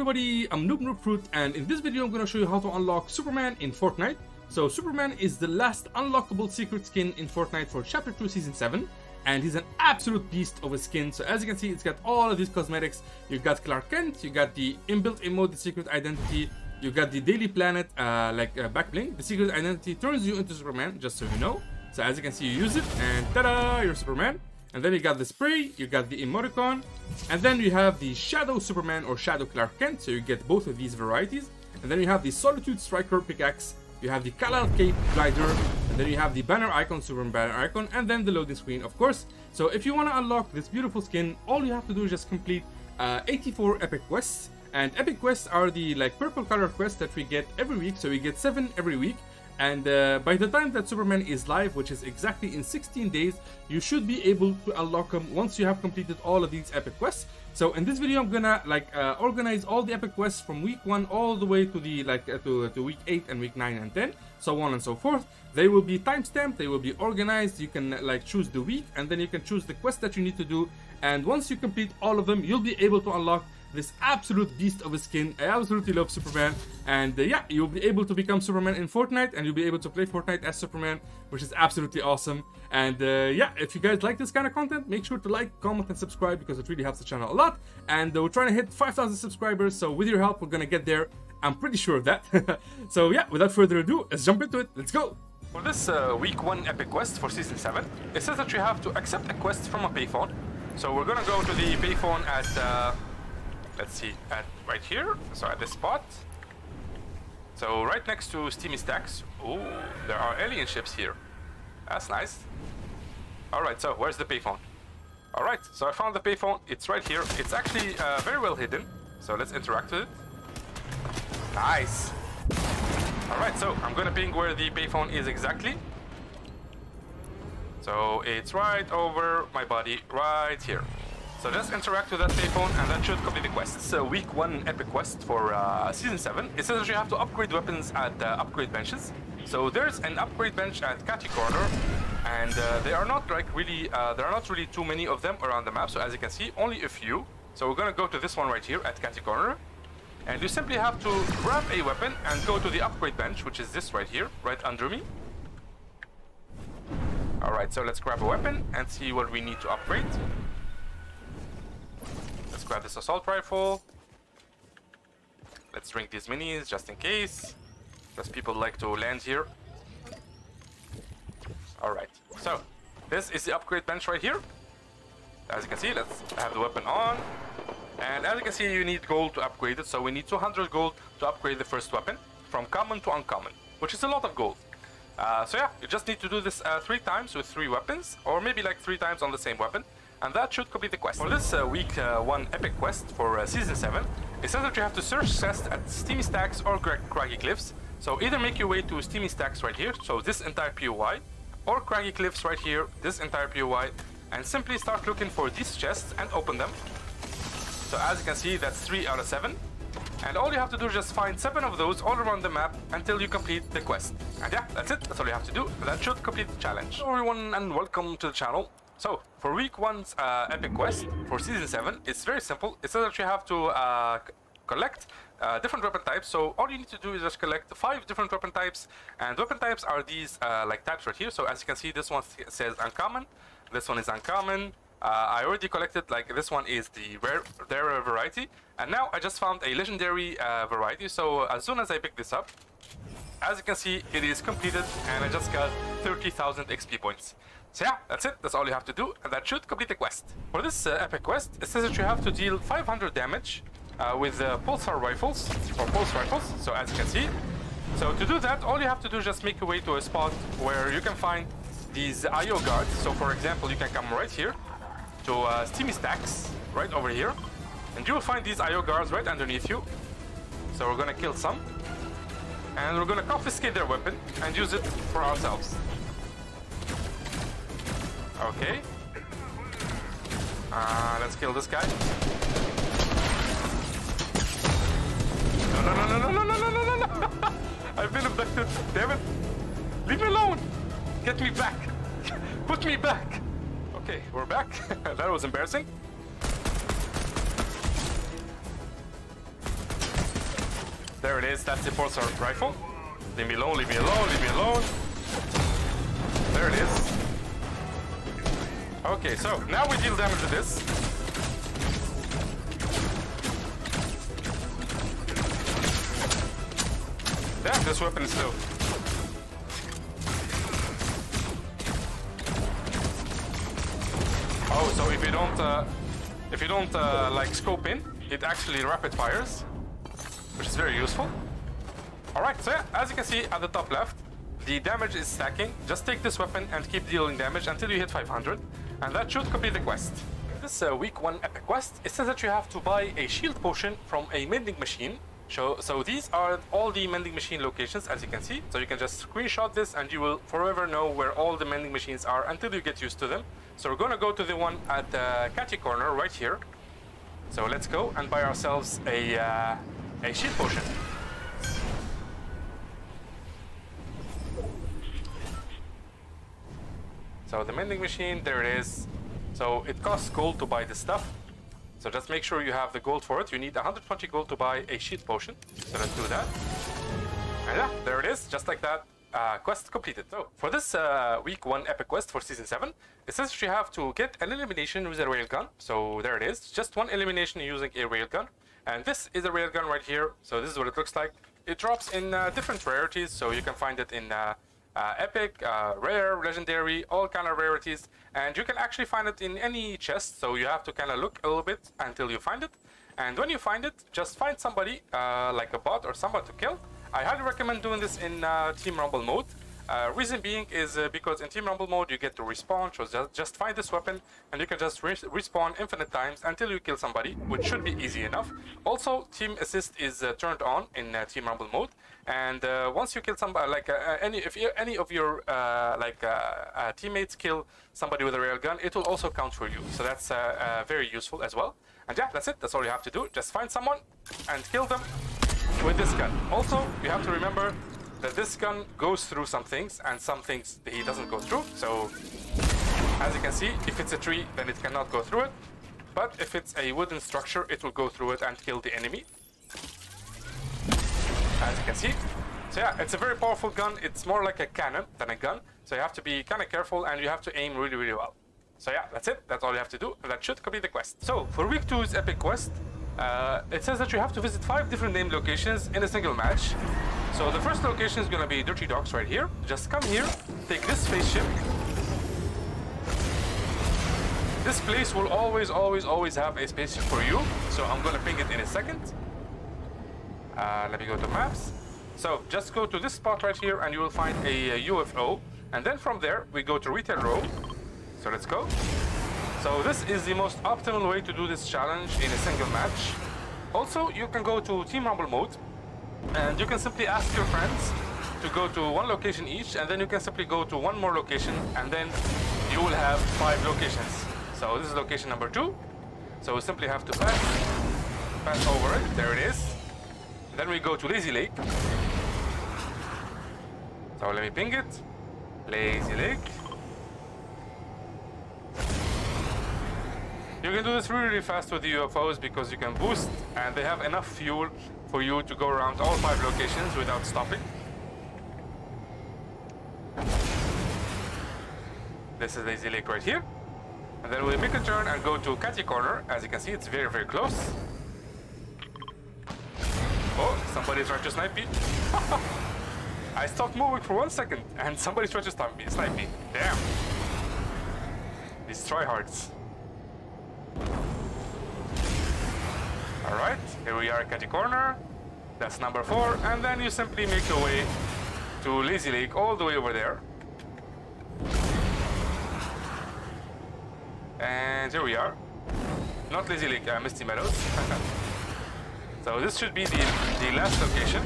everybody, I'm Noob Noob Fruit and in this video I'm to show you how to unlock Superman in Fortnite. So Superman is the last unlockable secret skin in Fortnite for Chapter 2 Season 7 and he's an absolute beast of a skin. So as you can see, it's got all of these cosmetics. You've got Clark Kent, you got the inbuilt emote, the secret identity, you got the Daily Planet, uh, like uh, back. The secret identity turns you into Superman, just so you know. So as you can see, you use it and ta-da, you're Superman. And then you got the spray, you got the emoticon, and then you have the Shadow Superman or Shadow Clark Kent, so you get both of these varieties. And then you have the Solitude Striker pickaxe, you have the Kal-El Cape glider, and then you have the banner icon, Superman banner icon, and then the loading screen, of course. So if you want to unlock this beautiful skin, all you have to do is just complete uh, 84 epic quests. And epic quests are the like purple color quests that we get every week, so we get 7 every week. And uh, by the time that Superman is live, which is exactly in 16 days, you should be able to unlock him once you have completed all of these epic quests. So in this video, I'm gonna like uh, organize all the epic quests from week 1 all the way to the like uh, to, to week 8 and week 9 and 10, so on and so forth. They will be timestamped, they will be organized, you can like choose the week and then you can choose the quest that you need to do. And once you complete all of them, you'll be able to unlock this absolute beast of a skin. I absolutely love Superman. And uh, yeah, you'll be able to become Superman in Fortnite and you'll be able to play Fortnite as Superman, which is absolutely awesome. And uh, yeah, if you guys like this kind of content, make sure to like, comment, and subscribe because it really helps the channel a lot. And uh, we're trying to hit 5,000 subscribers, so with your help, we're gonna get there. I'm pretty sure of that. so yeah, without further ado, let's jump into it. Let's go! For this uh, week 1 epic quest for season 7, it says that you have to accept a quest from a payphone. So we're gonna go to the payphone at uh, let's see, at right here, so at this spot. So right next to Steamy Stacks. Ooh, there are alien ships here. That's nice. Alright, so where's the payphone? Alright, so I found the payphone. It's right here. It's actually uh, very well hidden. So let's interact with it. Nice. Alright, so I'm gonna ping where the payphone is exactly. So it's right over my body, right here. So just interact with that payphone and that should complete the quest. A week 1 epic quest for uh, season 7. It says that you have to upgrade weapons at uh, upgrade benches. So there's an upgrade bench at Catty Corner and uh, they are not like really, uh, there are not really too many of them around the map. So as you can see, only a few. So we're gonna go to this one right here at Catty Corner. And you simply have to grab a weapon and go to the upgrade bench, which is this right here, right under me. Alright, so let's grab a weapon and see what we need to upgrade grab this assault rifle. Let's drink these minis just in case. Because people like to land here. Alright, so this is the upgrade bench right here. As you can see, let's have the weapon on. And as you can see, you need gold to upgrade it. So we need 200 gold to upgrade the first weapon from common to uncommon, which is a lot of gold. Uh, so yeah, you just need to do this uh, three times with three weapons, or maybe like three times on the same weapon and that should complete the quest. For this uh, week uh, 1 epic quest for uh, season 7, it says that you have to search chests at Steamy Stacks or Craggy Cliffs. So either make your way to Steamy Stacks right here, so this entire POI, or Craggy Cliffs right here, this entire POI, and simply start looking for these chests and open them. So as you can see, that's 3 out of 7. And all you have to do is just find 7 of those all around the map until you complete the quest. And yeah, that's it. That's all you have to do. That should complete the challenge. Hello everyone and welcome to the channel. So, for week one's uh, epic quest for season 7, it's very simple. It says that you have to uh, collect uh, different weapon types. So all you need to do is just collect five different weapon types. And weapon types are these uh, like types right here. So as you can see, this one says uncommon. This one is uncommon. Uh, I already collected, like this one is the rare, rare variety. And now I just found a legendary uh, variety. So as soon as I pick this up, as you can see, it is completed and I just got 30,000 XP points. So yeah, that's it. That's all you have to do, and that should complete the quest. For this uh, epic quest, it says that you have to deal 500 damage uh, with uh, pulsar rifles, or pulse rifles, so as you can see. So to do that, all you have to do is just make your way to a spot where you can find these IO guards. So for example, you can come right here to uh, Steamy Stacks, right over here. And you will find these IO guards right underneath you. So we're gonna kill some. And we're gonna confiscate their weapon and use it for ourselves. Okay. Uh, let's kill this guy. No, no, no, no, no, no, no, no, no, no! I've been abducted. Damn it. Leave me alone. Get me back. Put me back. Okay, we're back. that was embarrassing. There it is. That's the pulsar rifle. Leave me alone, leave me alone, leave me alone. There it is. Okay, so now we deal damage to this. Damn, this weapon is slow. Oh, so if you don't, uh, if you don't uh, like scope in, it actually rapid fires, which is very useful. All right, so yeah, as you can see at the top left, the damage is stacking. Just take this weapon and keep dealing damage until you hit 500, and that should complete the quest. This uh, week one epic quest, it says that you have to buy a shield potion from a mending machine. So, so these are all the mending machine locations, as you can see. So you can just screenshot this and you will forever know where all the mending machines are until you get used to them. So we're gonna go to the one at the Catty corner right here. So let's go and buy ourselves a, uh, a shield potion. So the mending machine, there it is. So it costs gold to buy this stuff. So just make sure you have the gold for it. You need 120 gold to buy a shield potion. So let's do that. And yeah, there it is, just like that. Uh, quest completed. So for this uh, week one epic quest for season 7, it says you have to get an elimination with a railgun. So there it is, just one elimination using a railgun. And this is a railgun right here. So this is what it looks like. It drops in uh, different rarities, so you can find it in uh, epic, uh, rare, legendary, all kind of rarities. And you can actually find it in any chest, so you have to kind of look a little bit until you find it. And when you find it, just find somebody, uh, like a bot or someone to kill. I highly recommend doing this in uh, Team Rumble mode. Uh, reason being is uh, because in Team Rumble mode you get to respawn, so just, just find this weapon and you can just re respawn infinite times until you kill somebody, which should be easy enough. Also, Team Assist is uh, turned on in uh, Team Rumble mode, and uh, once you kill somebody, like uh, any if any of your like teammates kill somebody with a railgun, it will also count for you. So that's very useful as well. And yeah, that's it. That's all you have to do. Just find someone and kill them with this gun. Also, you have to remember that this gun goes through some things and some things he doesn't go through. So as you can see, if it's a tree, then it cannot go through it. But if it's a wooden structure, it will go through it and kill the enemy. As you can see. So yeah, it's a very powerful gun. It's more like a cannon than a gun. So you have to be kind of careful and you have to aim really, really well. So yeah, that's it. That's all you have to do. And that should complete the quest. So for week two's epic quest, uh, it says that you have to visit five different named locations in a single match. So the first location is to be Dirty Docks right here. Just come here, take this spaceship. This place will always, always, always have a spaceship for you. So I'm to ping it in a second. Uh, let me go to maps. So just go to this spot right here and you will find a, a UFO. And then from there, we go to Retail Row. So let's go. So this is the most optimal way to do this challenge in a single match. Also, you can go to Team Rumble mode and you can simply ask your friends to go to one location each and then you can simply go to one more location and then you will have five locations. So this is location number two. So we simply have to pass, pass over it. There it is. Then we go to Lazy Lake. So let me ping it. Lazy Lake. You can do this really, really fast with the UFOs because you can boost and they have enough fuel for you to go around all five locations without stopping. This is Lazy Lake right here. And then we make a turn and go to Catty Corner. As you can see, it's very, very close. Oh, somebody's trying to snipe me. I stopped moving for one second and somebody's trying to snipe me. Snipe me. Damn. These tryhards. Alright, here we are at Catty Corner. That's number four. And then you simply make your way to Lazy Lake all the way over there. And here we are. Not Lazy Lake, uh, Misty Meadows. so this should be the, the last location.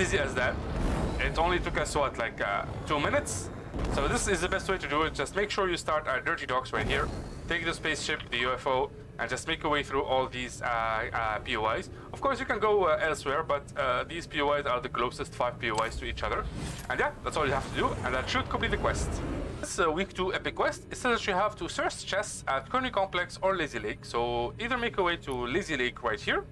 Easy as that. It only took us, what, like uh, two minutes? So this is the best way to do it. Just make sure you start at Dirty Docks right here. Take the spaceship, the UFO, and just make your way through all these uh, uh, POIs. Of course, you can go uh, elsewhere, but uh, these POIs are the closest five POIs to each other. And yeah, that's all you have to do, and that should complete the quest. This uh, week two epic quest, it says that you have to search chests at Corny Complex or Lazy Lake. So either make your way to Lazy Lake right here,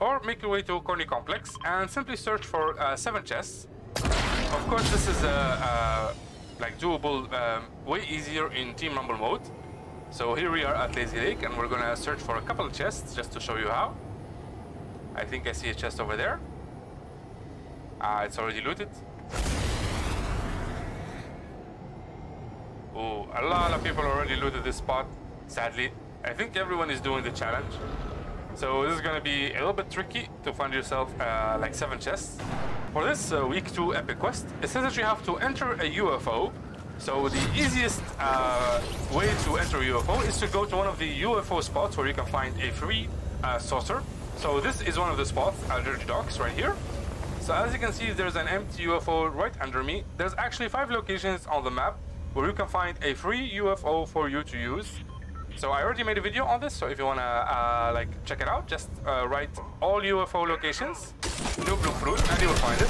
or make your way to Corny Complex and simply search for uh, seven chests. Of course, this is uh, like doable, um, way easier in Team Rumble mode. So here we are at Lazy Lake and we're gonna search for a couple chests just to show you how. I think I see a chest over there. Ah, it's already looted. Oh, a lot of people already looted this spot, sadly. I think everyone is doing the challenge. So this is gonna be a little bit tricky to find yourself uh, like seven chests. For this uh, week two epic quest, it says that you have to enter a UFO so the easiest uh, way to enter a UFO is to go to one of the UFO spots where you can find a free uh, saucer. So this is one of the spots at Dirty Docks right here. So as you can see, there's an empty UFO right under me. There's actually five locations on the map where you can find a free UFO for you to use. So I already made a video on this, so if you wanna uh, like check it out, just uh, write all UFO locations, Noob Noob Fruit, and you will find it.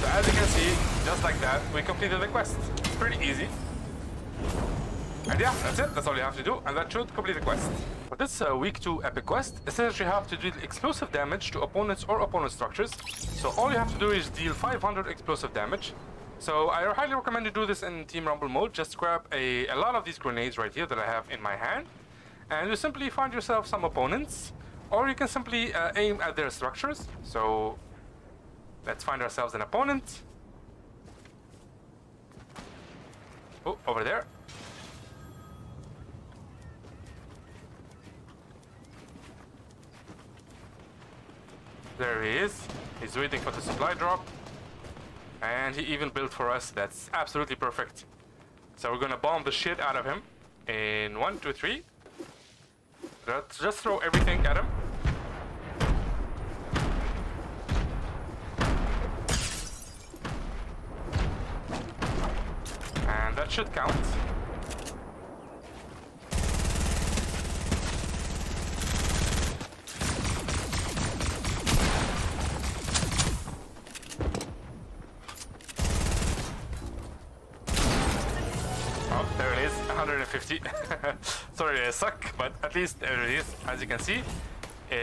So as you can see, just like that, we completed the quest. It's pretty easy. And yeah, that's it. That's all you have to do, and that should complete the quest. For this uh, week 2 epic quest, it says you have to deal explosive damage to opponents or opponent structures. So all you have to do is deal 500 explosive damage. So I highly recommend you do this in Team Rumble mode. Just grab a, a lot of these grenades right here that I have in my hand. And you simply find yourself some opponents. Or you can simply uh, aim at their structures. So Let's find ourselves an opponent. Oh, over there. There he is. He's waiting for the supply drop. And he even built for us. That's absolutely perfect. So we're gonna bomb the shit out of him. In one, two, three. Let's just throw everything at him. And that should count. Oh, there it is, 150. Sorry, I suck, but at least there it is, as you can see. Uh,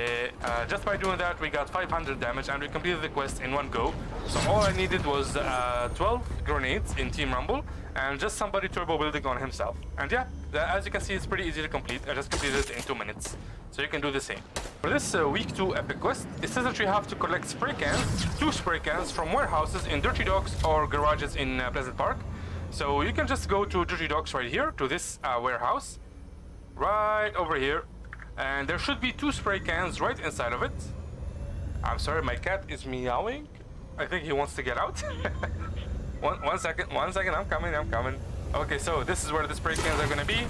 uh, just by doing that, we got 500 damage and we completed the quest in one go. So all I needed was uh, 12 grenades in Team Rumble and just somebody turbo building on himself. And yeah, as you can see, it's pretty easy to complete. I just completed it in two minutes. So you can do the same. For this uh, week two epic quest, it says that you have to collect spray cans, two spray cans from warehouses in Dirty Docks or garages in uh, Pleasant Park. So you can just go to Dirty Docks right here, to this uh, warehouse, right over here, and there should be two spray cans right inside of it. I'm sorry, my cat is meowing. I think he wants to get out. one, one second, one second, I'm coming, I'm coming. Okay, so this is where the spray cans are gonna be.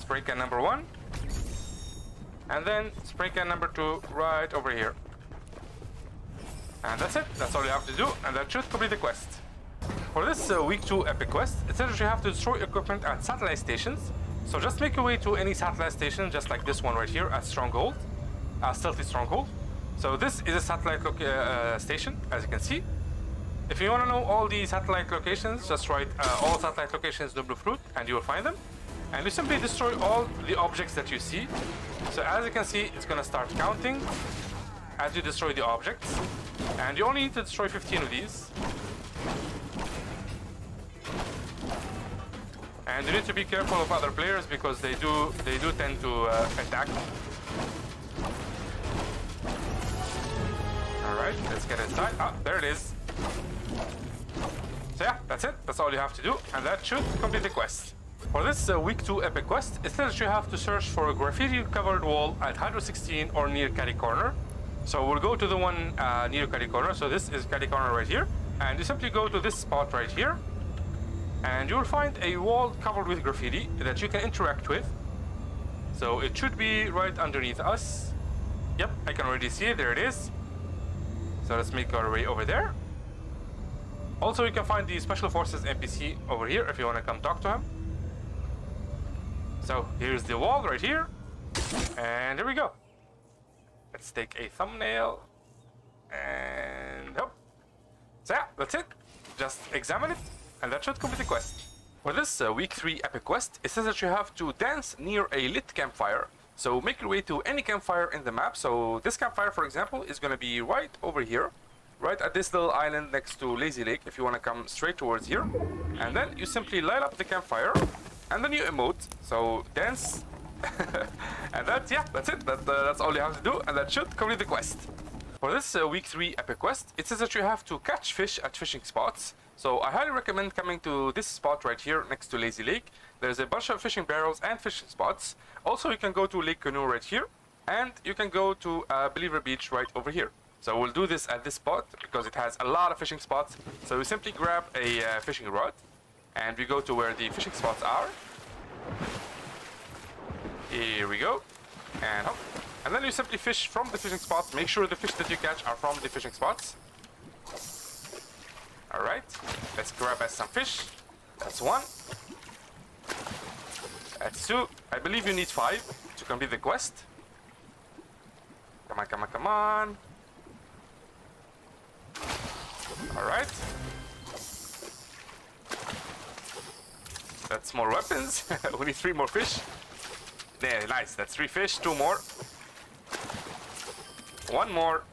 Spray can number one. And then spray can number two right over here. And that's it, that's all you have to do, and that should complete the quest. For this uh, week 2 epic quest, it says you have to destroy equipment at satellite stations so just make your way to any satellite station, just like this one right here at Stronghold, a Stealthy Stronghold. So this is a satellite uh, station, as you can see. If you want to know all the satellite locations, just write uh, all satellite locations double fruit and you will find them. And you simply destroy all the objects that you see. So as you can see, it's going to start counting as you destroy the objects. And you only need to destroy 15 of these. And you need to be careful of other players because they do they do tend to uh, attack. Alright, let's get inside. Ah, there it is. So yeah, that's it. That's all you have to do. And that should complete the quest. For this uh, week 2 epic quest, it says you have to search for a graffiti covered wall at Hydro 16 or near Catty Corner. So we'll go to the one uh, near Catty Corner. So this is Catty Corner right here. And you simply go to this spot right here and you'll find a wall covered with graffiti that you can interact with. So it should be right underneath us. Yep, I can already see it, there it is. So let's make our way over there. Also, you can find the Special Forces NPC over here if you want to come talk to him. So here's the wall right here. And here we go. Let's take a thumbnail. And oh. So yeah, that's it. Just examine it, and that should complete the quest. For this uh, week 3 epic quest, it says that you have to dance near a lit campfire. So make your way to any campfire in the map. So this campfire, for example, is going to be right over here. Right at this little island next to Lazy Lake, if you want to come straight towards here. And then you simply light up the campfire, and then you emote. So dance and that's yeah, that's it. That, uh, that's all you have to do, and that should complete the quest. For this uh, week 3 epic quest, it says that you have to catch fish at fishing spots. So I highly recommend coming to this spot right here next to Lazy Lake. There's a bunch of fishing barrels and fishing spots. Also, you can go to Lake Canoe right here, and you can go to uh, Believer Beach right over here. So we'll do this at this spot because it has a lot of fishing spots. So we simply grab a uh, fishing rod, and we go to where the fishing spots are. Here we go. And hop. And then you simply fish from the fishing spots. Make sure the fish that you catch are from the fishing spots. Alright. Let's grab us some fish. That's one. That's two. I believe you need five to complete the quest. Come on, come on, come on. Alright. That's more weapons. we need three more fish. There, nice. That's three fish, two more. One more.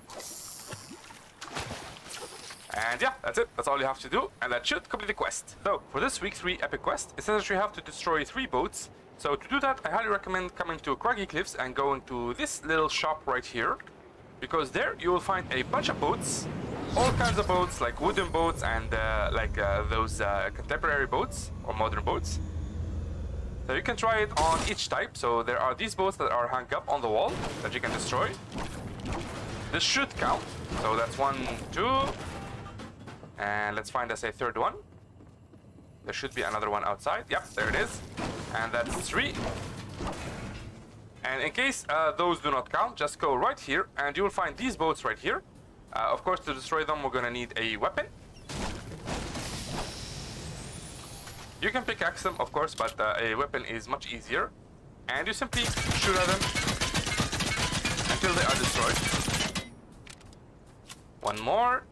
And yeah, that's it. That's all you have to do. And that should complete the quest. So, for this week 3 epic quest, it says that you have to destroy three boats. So to do that, I highly recommend coming to Craggy Cliffs and going to this little shop right here. Because there you will find a bunch of boats. All kinds of boats, like wooden boats and uh, like uh, those uh, contemporary boats or modern boats. So you can try it on each type. So there are these boats that are hung up on the wall that you can destroy. This should count. So that's one, two. And let's find us a third one. There should be another one outside. Yep, there it is. And that's three. And in case uh, those do not count, just go right here and you will find these boats right here. Uh, of course, to destroy them, we're gonna need a weapon. You can pickaxe them, of course, but uh, a weapon is much easier. And you simply shoot at them until they are destroyed. One more.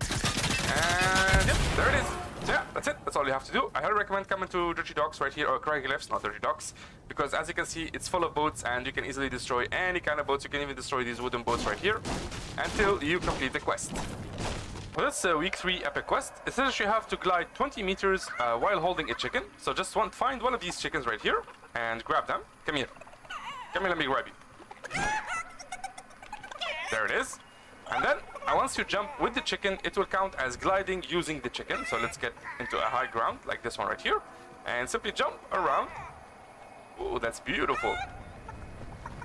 And yep, there it is. So yeah, that's it. That's all you have to do. I highly recommend coming to Dirty Docks right here, or Craggy Cliffs, not Dirty Docks, because as you can see, it's full of boats and you can easily destroy any kind of boats. You can even destroy these wooden boats right here until you complete the quest. For this uh, week 3 epic quest, it says you have to glide 20 meters uh, while holding a chicken. So just want, find one of these chickens right here and grab them. Come here. Come here, let me grab you. There it is. And then uh, once you jump with the chicken, it will count as gliding using the chicken. So let's get into a high ground like this one right here. And simply jump around. Oh, that's beautiful.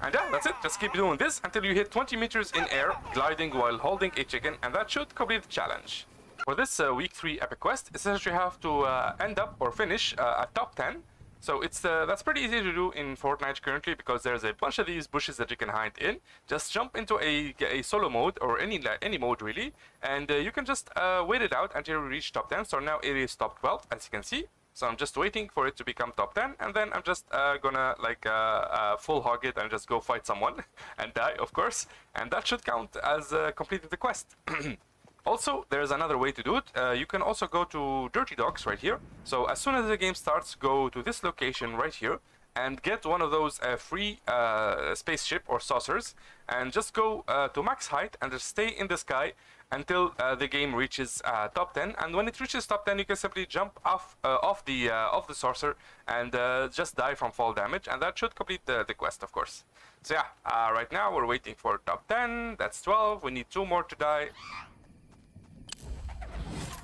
And yeah, that's it. Just keep doing this until you hit 20 meters in air, gliding while holding a chicken, and that should complete the challenge. For this uh, week 3 epic quest, says you have to uh, end up or finish uh, at top 10 so it's uh, that's pretty easy to do in Fortnite currently because there's a bunch of these bushes that you can hide in. Just jump into a, a solo mode or any any mode really, and uh, you can just uh, wait it out until you reach top 10. So now it is top 12 as you can see. So I'm just waiting for it to become top 10 and then I'm just uh, gonna like uh, uh, full hog it and just go fight someone and die of course. And that should count as completing the quest. Also, there's another way to do it. Uh, you can also go to Dirty Docks right here. So as soon as the game starts, go to this location right here and get one of those uh, free uh, spaceship or saucers and just go uh, to max height and just stay in the sky until uh, the game reaches uh, top 10 and when it reaches top 10 you can simply jump off off the off the saucer and just die from fall damage. And that should complete the, the quest of course. So yeah right now we're waiting for top 10 that's 12 we need two more to die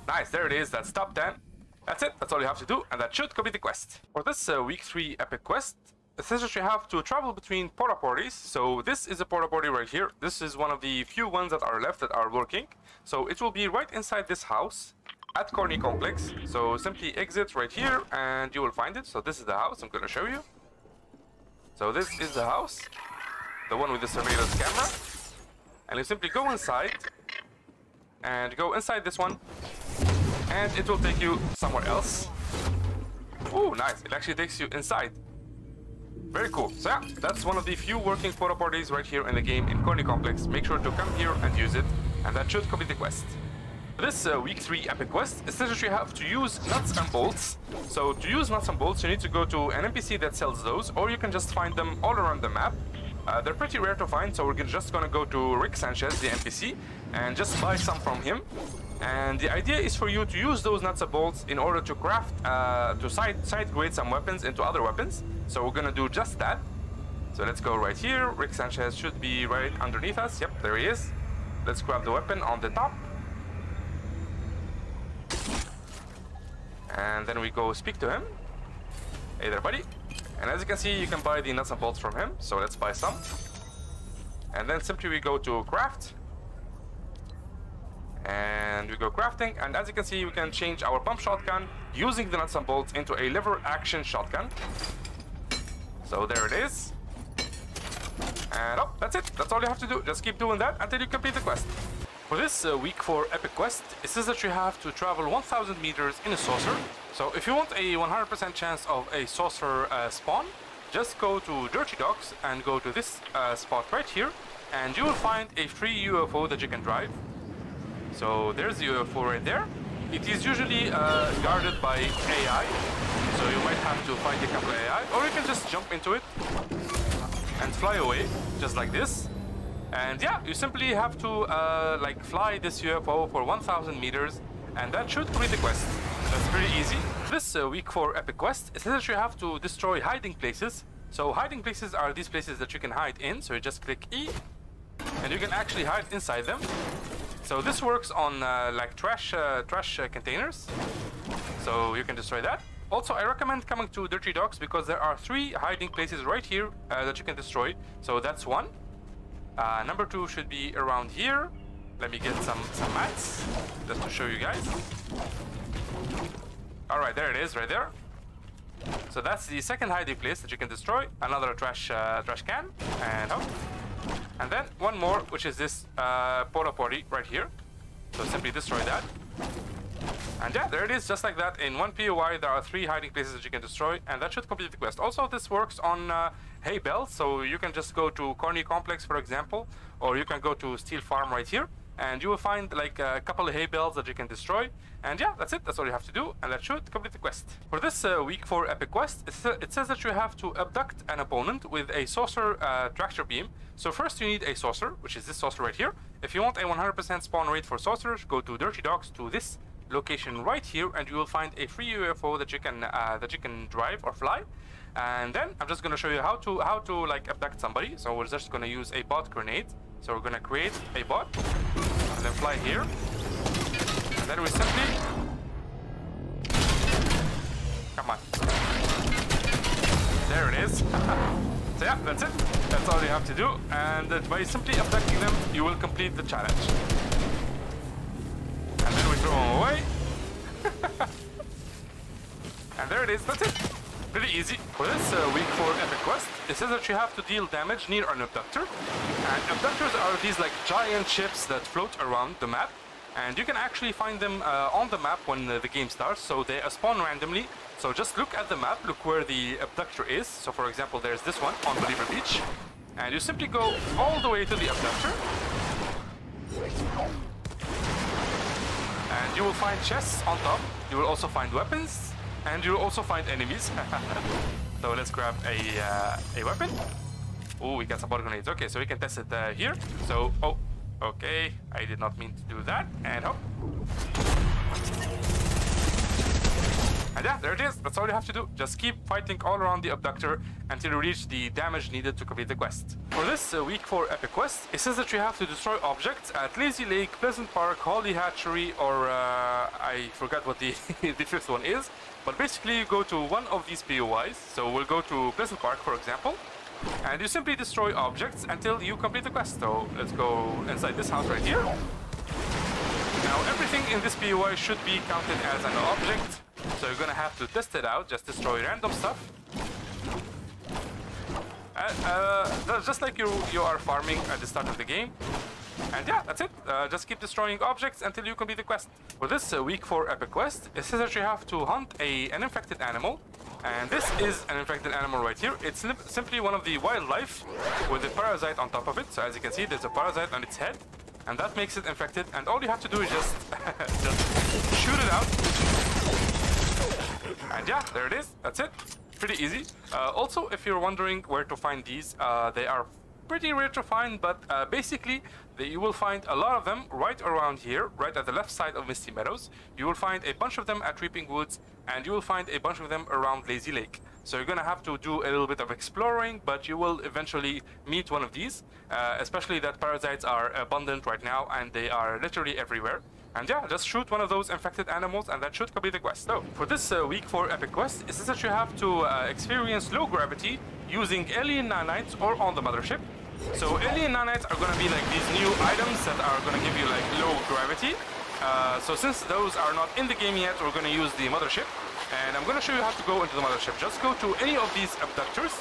Nice, there it is. That's top 10. That's it. That's all you have to do, and that should complete the quest. For this uh, week 3 epic quest, says you have to travel between porta potties. So this is a porta potty right here. This is one of the few ones that are left that are working. So it will be right inside this house at Corny Complex. So simply exit right here and you will find it. So this is the house. I'm going to show you. So this is the house, the one with the surveillance camera. And you simply go inside and go inside this one and it will take you somewhere else. Oh, nice. It actually takes you inside. Very cool. So yeah, that's one of the few working porta potties right here in the game in Corny Complex. Make sure to come here and use it, and that should complete the quest. This uh, week 3 epic quest essentially you have to use nuts and bolts. So to use nuts and bolts you need to go to an NPC that sells those or you can just find them all around the map. Uh, they're pretty rare to find so we're just gonna go to Rick Sanchez, the NPC, and just buy some from him. And the idea is for you to use those nuts and bolts in order to craft, uh, to side, side grade some weapons into other weapons. So we're gonna do just that. So let's go right here. Rick Sanchez should be right underneath us. Yep, there he is. Let's grab the weapon on the top. And then we go speak to him. Hey there, buddy. And as you can see, you can buy the nuts and bolts from him. So let's buy some. And then simply we go to craft and we go crafting and as you can see we can change our pump shotgun using the nuts and bolts into a lever action shotgun. So there it is. And oh that's it. That's all you have to do. Just keep doing that until you complete the quest. For this uh, week 4 epic quest it says that you have to travel 1000 meters in a saucer. So if you want a 100% chance of a saucer uh, spawn just go to dirty docks and go to this uh, spot right here and you will find a free UFO that you can drive so there's the UFO right there. It is usually uh, guarded by AI, so you might have to fight a couple AI, or you can just jump into it and fly away, just like this. And yeah, you simply have to uh, like fly this UFO for 1,000 meters, and that should complete the quest. That's pretty easy. This uh, week for epic quest, that you have to destroy hiding places. So hiding places are these places that you can hide in, so you just click E, and you can actually hide inside them. So this works on uh, like trash uh, trash uh, containers. So you can destroy that. Also, I recommend coming to Dirty Docks because there are three hiding places right here uh, that you can destroy. So that's one. Uh, number two should be around here. Let me get some, some mats just to show you guys. All right, there it is right there. So that's the second hiding place that you can destroy. Another trash uh, trash can. And oh, and then one more, which is this uh, porta potty right here. So simply destroy that. And yeah, there it is, just like that. In one POI, there are three hiding places that you can destroy, and that should complete the quest. Also, this works on uh, hay bales, so you can just go to Corny Complex, for example, or you can go to Steel Farm right here, and you will find like a couple of hay bales that you can destroy. And yeah, that's it. That's all you have to do, and that should complete the quest. For this uh, week 4 epic quest, it, sa it, says that you have to abduct an opponent with a saucer uh, tractor beam. So first you need a saucer, which is this saucer right here. If you want a 100% spawn rate for saucers, go to Dirty Docks to this location right here, and you will find a free UFO that you can uh, that you can drive or fly. And then I'm just gonna show you how to how to like abduct somebody. So we're just gonna use a bot grenade. So we're gonna create a bot and then fly here. And then we simply come on. There it is. so yeah, that's it. That's all you have to do. And by simply abducting them, you will complete the challenge. And then we throw them away. and there it is. That's it. Pretty easy. For this uh, week 4 epic quest, it says that you have to deal damage near an abductor. And abductors are these like giant ships that float around the map. And you can actually find them uh, on the map when uh, the game starts, so they spawn randomly. So just look at the map, look where the abductor is. So for example, there's this one on Believer Beach. And you simply go all the way to the abductor. And you will find chests on top. You will also find weapons. And you will also find enemies. so let's grab a, uh, a weapon. Oh, we got some bottle grenades. Okay, so we can test it uh, here. So, oh, okay. I did not mean to do that. And oh. And yeah, there it is. That's all you have to do. Just keep fighting all around the abductor until you reach the damage needed to complete the quest. For this uh, week 4 epic quest, it says that you have to destroy objects at Lazy Lake, Pleasant Park, Holly Hatchery, or uh, I forgot what the, the fifth one is. But basically you go to one of these POIs. So we'll go to Pleasant Park, for example. And you simply destroy objects until you complete the quest. So let's go inside this house right here. Now everything in this POI should be counted as an object. So you're gonna have to test it out, just destroy random stuff. Uh, uh, just like you, you are farming at the start of the game. And yeah, that's it. Uh, just keep destroying objects until you complete the quest. For this uh, week 4 epic quest, it says that you have to hunt a, an infected animal. And this is an infected animal right here. It's simply one of the wildlife with a parasite on top of it. So as you can see, there's a parasite on its head. And that makes it infected. And all you have to do is just, just shoot it out. And yeah, there it is. That's it. Pretty easy. Uh, also, if you're wondering where to find these, uh, they are pretty rare to find, but uh, basically you will find a lot of them right around here, right at the left side of Misty Meadows. You will find a bunch of them at Weeping Woods, and you will find a bunch of them around Lazy Lake. So you're gonna have to do a little bit of exploring, but you will eventually meet one of these, uh, especially that parasites are abundant right now, and they are literally everywhere. And yeah, just shoot one of those infected animals and that should complete the quest. So, for this uh, week 4 epic quest, it says that you have to uh, experience low gravity using alien nanites or on the mothership. So alien nanites are gonna be like these new items that are gonna give you like low gravity. Uh, so since those are not in the game yet, we're gonna use the mothership. And I'm gonna show you how to go into the mothership. Just go to any of these abductors.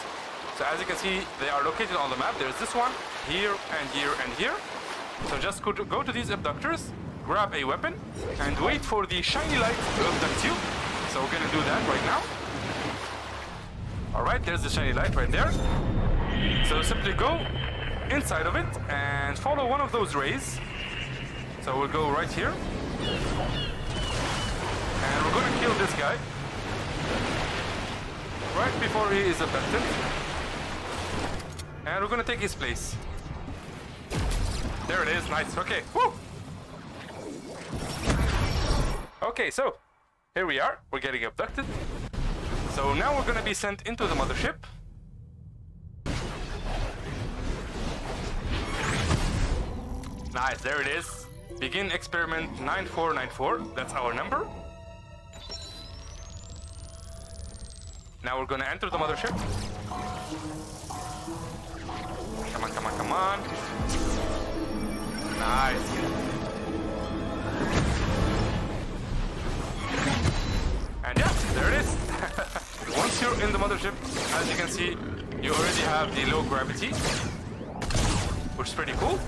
So as you can see, they are located on the map. There's this one, here, and here, and here. So just go to, go to these abductors, grab a weapon, and wait for the shiny light to abduct you. So we're gonna do that right now. Alright, there's the shiny light right there. So simply go inside of it and follow one of those rays. So we'll go right here. And we're gonna kill this guy. Right before he is abducted. And we're gonna take his place. There it is, nice, okay, woo! Okay, so, here we are, we're getting abducted. So now we're gonna be sent into the mothership. Nice, there it is. Begin experiment 9494. That's our number. Now we're gonna enter the mothership. Come on, come on, come on. Nice. And yeah, there it is. Once you're in the mothership, as you can see, you already have the low gravity, which is pretty cool.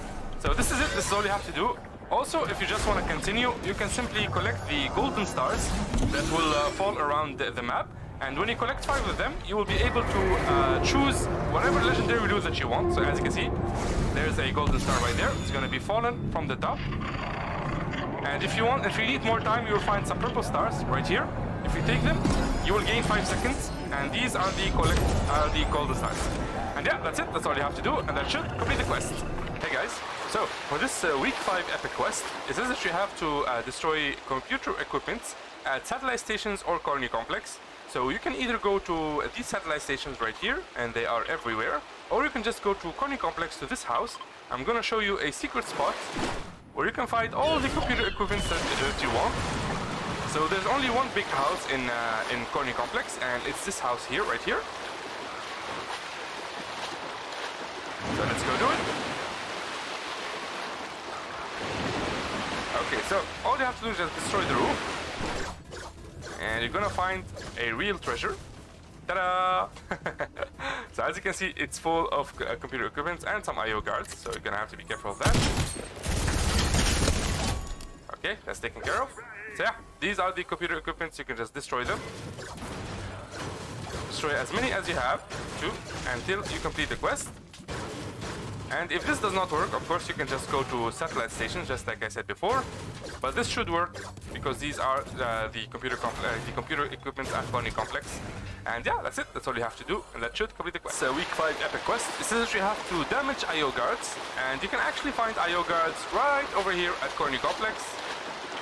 So this is it, this is all you have to do. Also, if you just want to continue, you can simply collect the golden stars that will uh, fall around the, the, map. And when you collect five of them, you will be able to uh, choose whatever legendary loot that you want. So as you can see, there's a golden star right there. It's going to be fallen from the top. And if you want, if you need more time, you will find some purple stars right here. If you take them, you will gain five seconds. And these are the collect, are the golden stars. And yeah, that's it. That's all you have to do. And that should complete the quest. Hey guys, so for this uh, week 5 epic quest, it says that you have to uh, destroy computer equipment at satellite stations or colony complex. So you can either go to these satellite stations right here, and they are everywhere, or you can just go to colony complex to this house. I'm gonna show you a secret spot where you can find all the computer equipment that, that you want. So there's only one big house in uh, in colony complex, and it's this house here, right here. So let's go do it. Okay, so all you have to do is just destroy the roof. And you're gonna find a real treasure. Ta-da! so as you can see, it's full of uh, computer equipment and some IO guards, so you're gonna have to be careful of that. Okay, that's taken care of. So yeah, these are the computer equipments, you can just destroy them. Destroy as many as you have to until you complete the quest. And if this does not work, of course, you can just go to satellite station, just like I said before. But this should work because these are uh, the computer uh, the computer equipment at Colony Complex. And yeah, that's it. That's all you have to do, and that should complete the quest. So week five epic quest. This that you have to damage IO guards, and you can actually find IO guards right over here at Colony Complex.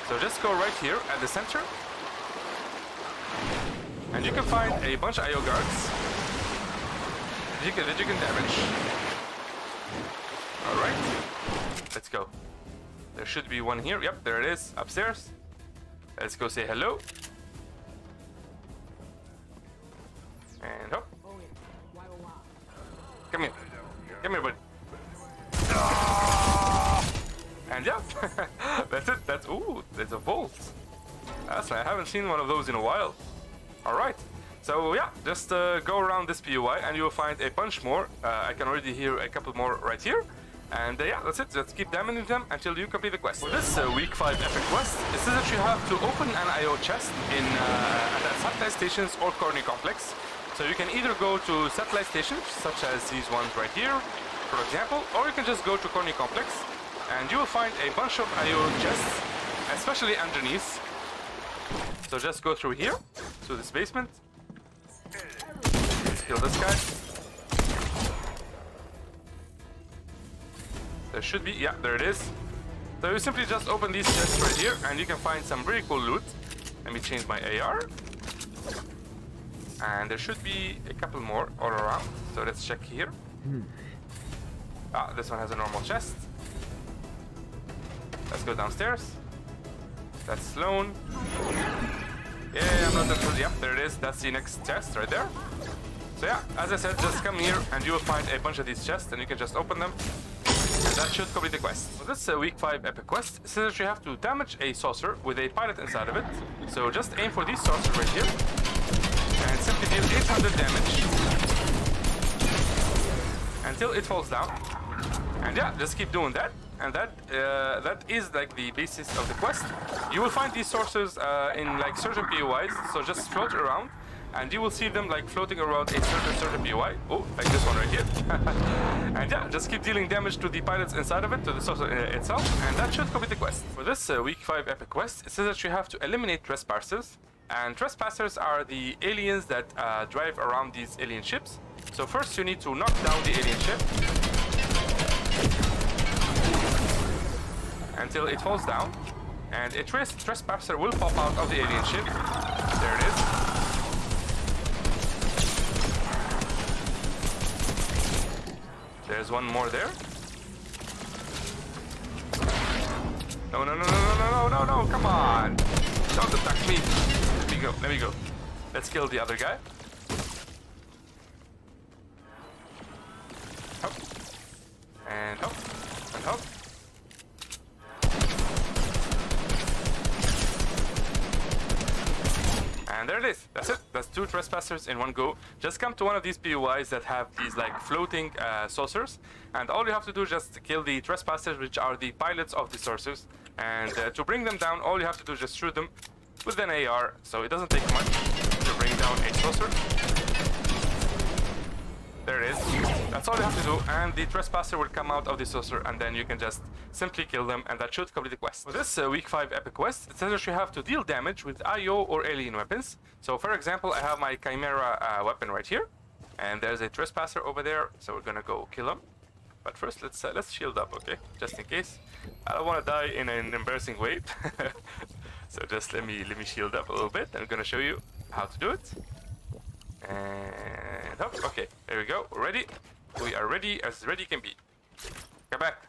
So just go right here at the center, and you can find a bunch of IO guards that you can, that you can damage. Alright, let's go. There should be one here. Yep, there it is, upstairs. Let's go say hello. And hop. Come here. Come here, buddy. And yeah, that's it. That's ooh, there's a vault. That's I haven't seen one of those in a while. All right. So yeah, just uh, go around this POI and you'll find a bunch more. Uh, I can already hear a couple more right here. And uh, yeah, that's it. Just keep damaging them until you complete the quest. For this uh, week 5 epic quest, it says that you have to open an IO chest in uh, at satellite stations or Corny Complex. So you can either go to satellite stations, such as these ones right here, for example, or you can just go to Corny Complex, and you will find a bunch of IO chests, especially underneath. So just go through here, to this basement, kill this guy, There should be, yeah, there it is. So you simply just open these chests right here and you can find some really cool loot. Let me change my AR. And there should be a couple more all around. So let's check here. Ah, this one has a normal chest. Let's go downstairs. That's Sloan. Yeah, I'm not that sure. Yep, there it is. That's the next chest right there. So yeah, as I said, just come here and you will find a bunch of these chests and you can just open them that should complete the quest. For this uh, week 5 epic quest, it says you have to damage a saucer with a pilot inside of it. So just aim for these saucers right here. And simply deal 800 damage. Until it falls down. And yeah, just keep doing that. And that uh, that is like the basis of the quest. You will find these saucers uh, in like certain POIs, so just float around and you will see them like floating around a certain certain POI. Oh, like this one right here. and yeah, just keep dealing damage to the pilots inside of it, to the saucer uh, itself, and that should complete the quest. For this uh, week 5 epic quest, it says that you have to eliminate trespassers. And trespassers are the aliens that uh, drive around these alien ships. So first you need to knock down the alien ship. Until it falls down. And a tres trespasser will pop out of the alien ship. There it is. There's one more there. No, no, no, no, no, no, no, no, no come on. Don't attack me. Let me go, let me go. Let's kill the other guy. Hop. And hop. And hop. And there it is. That's it. That's two trespassers in one go. Just come to one of these POIs that have these like floating uh, saucers. And all you have to do is just kill the trespassers, which are the pilots of the saucers. And uh, to bring them down, all you have to do is just shoot them with an AR. So it doesn't take much to bring down a saucer. There it is. That's all you have to do, and the trespasser will come out of the saucer, and then you can just simply kill them, and that should complete the quest. For this uh, week 5 epic quest, it says that you have to deal damage with IO or alien weapons. So for example, I have my Chimera uh, weapon right here, and there's a trespasser over there, so we're gonna go kill him. But first, let's uh, let's shield up, okay? Just in case. I don't want to die in an embarrassing way. so just let me let me shield up a little bit. I'm gonna show you how to do it. And up. Okay, there we go. Ready. We are ready as ready can be. Come back.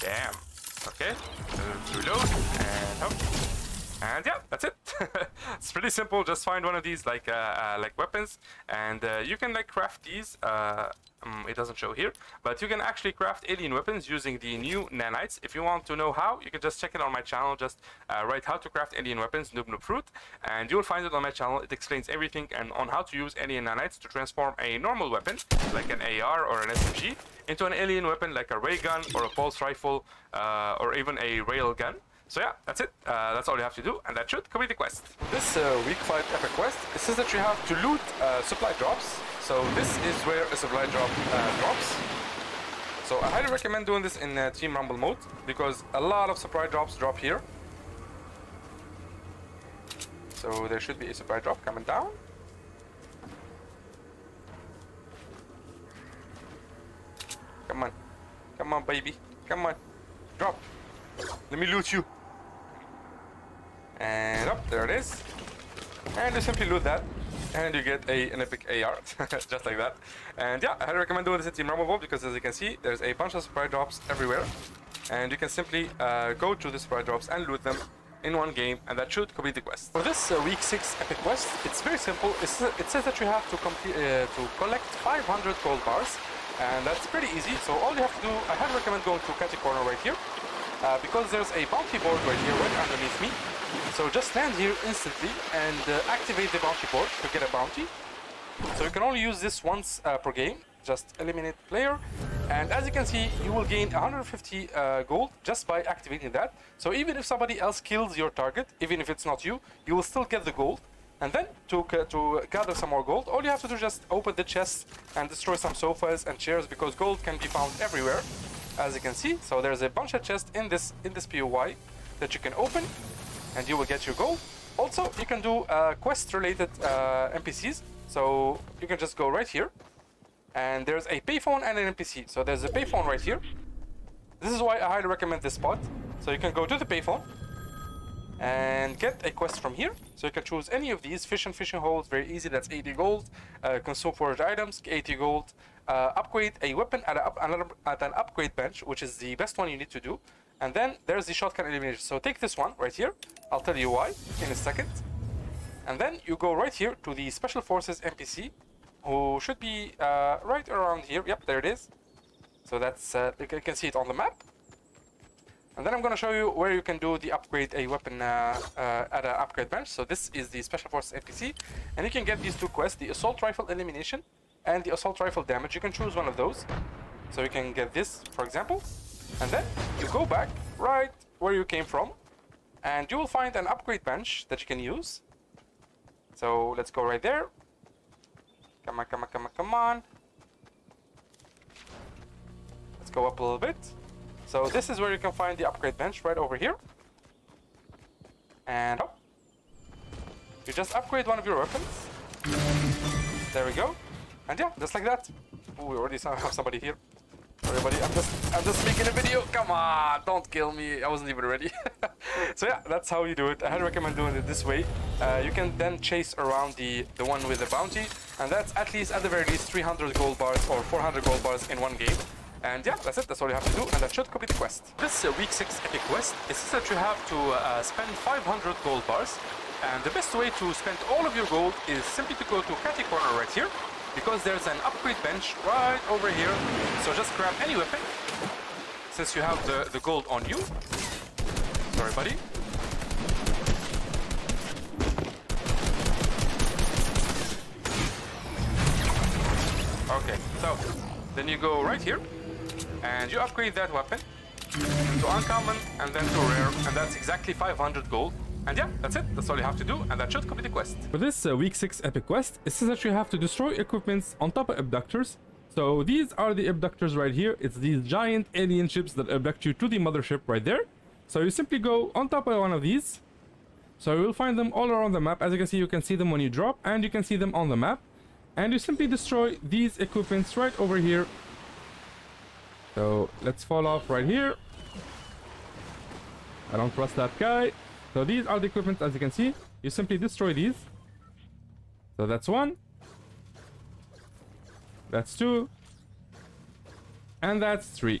Damn. Okay. Reload and up. And yeah, that's it. it's pretty simple. Just find one of these like uh, uh, like weapons, and uh, you can like craft these. Um, it doesn't show here, but you can actually craft alien weapons using the new nanites. If you want to know how, you can just check it on my channel. Just uh, write how to craft alien weapons, noob noob fruit, and you'll find it on my channel. It explains everything and on how to use alien nanites to transform a normal weapon, like an AR or an SMG, into an alien weapon like a ray gun or a pulse rifle uh, or even a rail gun. So yeah, that's it. Uh, that's all you have to do, and that should complete the quest. This uh, week 5 epic quest, says that you have to loot uh, supply drops. So this is where a supply drop uh, drops. So I highly recommend doing this in uh, Team Rumble mode, because a lot of supply drops drop here. So there should be a supply drop coming down. Come on. Come on, baby. Come on. Drop. Let me loot you. And up, there it is. And you simply loot that. And you get a, an epic AR, just like that. And yeah, I highly recommend doing this in Team Rumble because as you can see, there's a bunch of supply drops everywhere. And you can simply uh, go to the supply drops and loot them in one game, and that should complete the quest. For this uh, week 6 epic quest, it's very simple. It's, it says that you have to, complete, uh, to collect 500 gold bars, and that's pretty easy. So all you have to do, I highly recommend going to Catty Corner right here, uh, because there's a bounty board right here, right underneath me. So just land here instantly and uh, activate the bounty board to get a bounty. So you can only use this once uh, per game. Just eliminate player. And as you can see, you will gain 150 uh, gold just by activating that. So even if somebody else kills your target, even if it's not you, you will still get the gold. And then to, to gather some more gold, all you have to do is just open the chest and destroy some sofas and chairs because gold can be found everywhere, as you can see. So there's a bunch of chests in this in this POI that you can open, and you will get your gold. Also, you can do uh, quest-related uh, NPCs. So you can just go right here, and there's a payphone and an NPC. So there's a payphone right here. This is why I highly recommend this spot. So you can go to the payphone and get a quest from here. So you can choose any of these. Fish and fishing holes, very easy, that's 80 gold. Uh, consume forage items, 80 gold. Uh, upgrade a weapon at, a, at an upgrade bench, which is the best one you need to do. And then there's the shotgun elimination. So take this one right here. I'll tell you why in a second. And then you go right here to the Special Forces NPC, who should be uh, right around here. Yep, there it is. So that's, uh, you can see it on the map. And then I'm going to show you where you can do the upgrade a weapon uh, uh, at an upgrade bench. So this is the Special Forces NPC. And you can get these two quests, the Assault Rifle Elimination and the Assault Rifle Damage. You can choose one of those. So you can get this, for example. And then you go back right where you came from. And you will find an upgrade bench that you can use. So let's go right there. Come on, come on, come on, come on. Let's go up a little bit. So this is where you can find the upgrade bench right over here. And you just upgrade one of your weapons. There we go. And yeah, just like that. Ooh, we already have somebody here. Sorry, buddy. I'm just, I'm just making a video. Come on, don't kill me. I wasn't even ready. so yeah, that's how you do it. I highly recommend doing it this way. Uh, you can then chase around the the one with the bounty, and that's at least, at the very least, 300 gold bars or 400 gold bars in one game. And yeah, that's it. That's all you have to do, and that should complete the quest. This uh, week 6 epic quest is that you have to uh, spend 500 gold bars. And the best way to spend all of your gold is simply to go to Catty Corner right here, because there's an upgrade bench right over here. So just grab any weapon, since you have the, the gold on you. Sorry, buddy. Okay, so then you go right here, and you upgrade that weapon to uncommon and then to rare and that's exactly 500 gold and yeah that's it. That's all you have to do and that should complete the quest. For this uh, week 6 epic quest it says that you have to destroy equipments on top of abductors. So these are the abductors right here. It's these giant alien ships that abduct you to the mothership right there. So you simply go on top of one of these. So you will find them all around the map. As you can see you can see them when you drop and you can see them on the map. And you simply destroy these equipments right over here. So let's fall off right here. I don't trust that guy. So these are the equipment as you can see. You simply destroy these. So that's one. That's two. And that's three.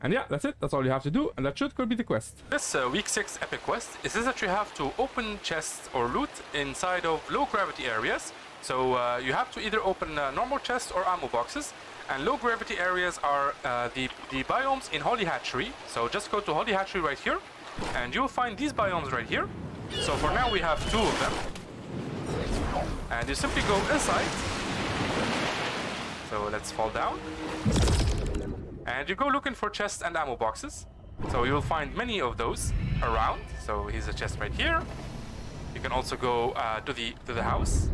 And yeah, that's it. That's all you have to do, and that should complete the quest. This uh, week 6 epic quest is that you have to open chests or loot inside of low gravity areas. So uh, you have to either open uh, normal chests or ammo boxes. And low gravity areas are uh, the, the biomes in Holly Hatchery. So just go to Holly Hatchery right here, and you'll find these biomes right here. So for now we have two of them. And you simply go inside. So let's fall down. And you go looking for chests and ammo boxes. So you'll find many of those around. So here's a chest right here. You can also go uh, to the to the house,